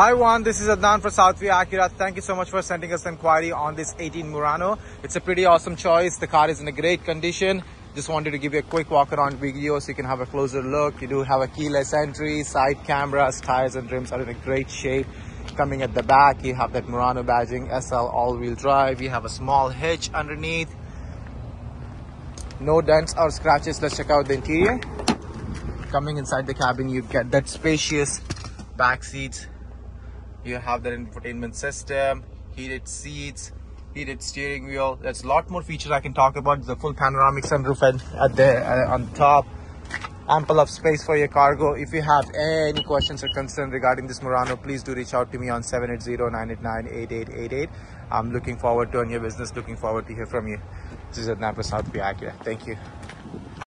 Hi Juan, this is Adnan for Southview Acura. Thank you so much for sending us an inquiry on this 18 Murano. It's a pretty awesome choice. The car is in a great condition. Just wanted to give you a quick walk around video so you can have a closer look. You do have a keyless entry, side cameras, tires and rims are in a great shape. Coming at the back, you have that Murano badging, SL all-wheel drive. You have a small hitch underneath. No dents or scratches. Let's check out the interior. Coming inside the cabin, you get that spacious back seats you have the infotainment system heated seats heated steering wheel. There's a lot more features i can talk about. The full panoramic sunroof at, at the uh, on top. Ample of space for your cargo. If you have any questions or concerns regarding this murano please do reach out to me on 780-989-8888 i'm looking forward to on your business. Looking forward to hear from you. This is Adnan Prasad Acura. thank you